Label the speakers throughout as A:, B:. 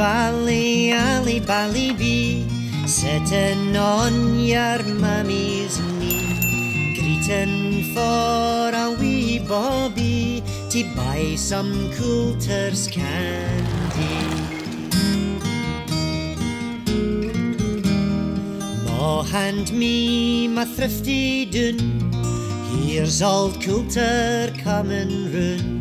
A: bally, alley, bally bee, sitting on your mummy's knee, greeting for a wee bawbee to buy some Coulter's candy. Ma hand me my thrifty dun, here's old Coulter coming round.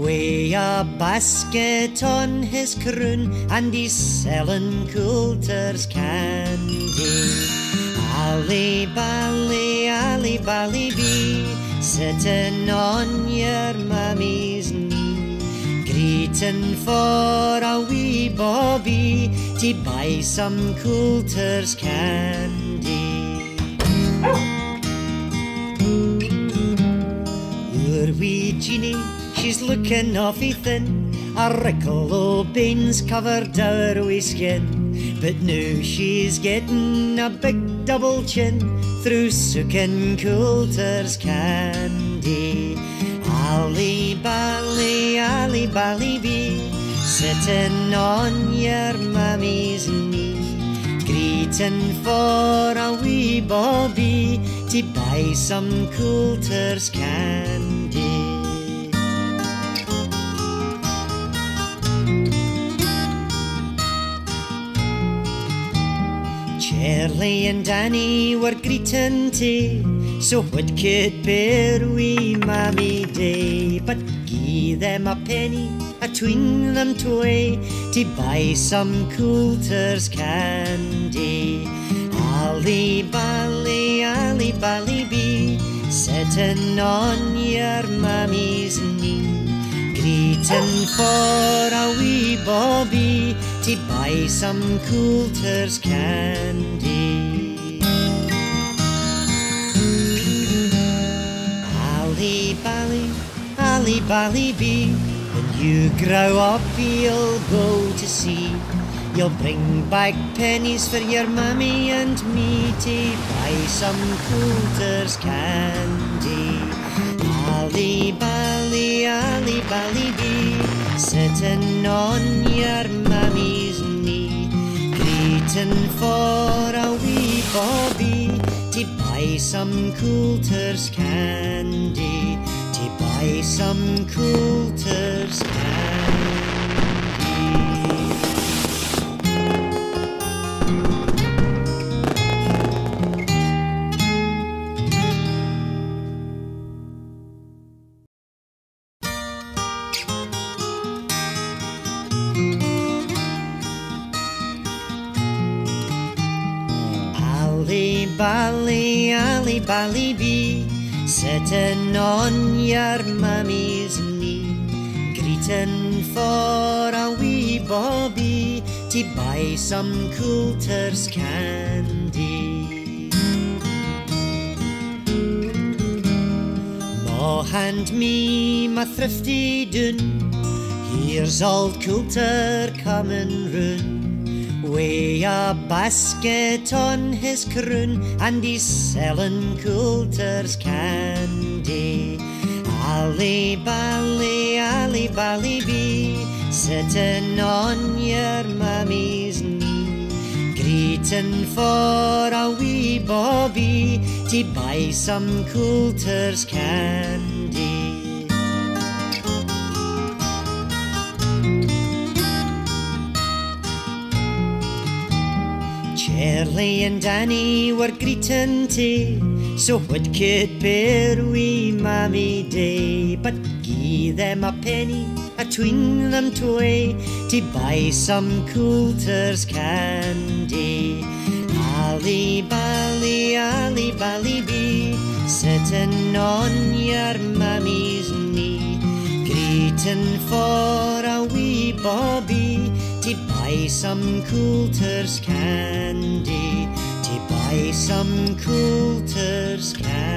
A: Weigh a basket on his croon and he's selling Coulter's candy. Ally bally, ally bally bee, sitting on your mammy's knee, greeting for a wee bawbee to buy some Coulter's candy. Oh. Your wee Jeannie she's looking awfully thin. A wrinkle o' beans covered our wee skin. But now she's getting a big double chin through sucking Coulter's candy. Ally bally, ally bally bee, sitting on your mammy's knee, greeting for a wee bawbee to buy some Coulter's candy. Charlie and Danny were greeting tea, so what could bear wee mammy day. But gie them a penny, a atween them twae, to buy some Coulter's candy. Ally bally, ally bally bee, sitting on your mammy's knee, greeting for a wee bawbee buy some Coulter's candy. Ally bally, ally bally bee, when you grow up you'll go to sea. You'll bring back pennies for your mummy and me to buy some Coulter's candy. Ally bally, ally bally bee, sitting on your greeting for a wee bawbee to buy some Coulter's candy, to buy some Coulter's candy. Bally, ally bally bee, sitting on your mummy's knee, greeting for a wee bawbee to buy some Coulter's candy. Ma hand me my thrifty dun, here's old Coulter coming round. Weigh a basket on his croon and he's selling Coulter's candy. Ally bally, ally bally bee, sitting on your mummy's knee, greeting for a wee bawbee to buy some Coulter's candy. Charlie and Danny were greeting tea, so what could bear wee mammy day. But gie them a penny atween them twae to buy some Coulter's candy. Ally bally, ally bally bee, sitting on your mammy's knee, greeting for a wee bawbee to buy some Coulter's candy, some Coulter's candy.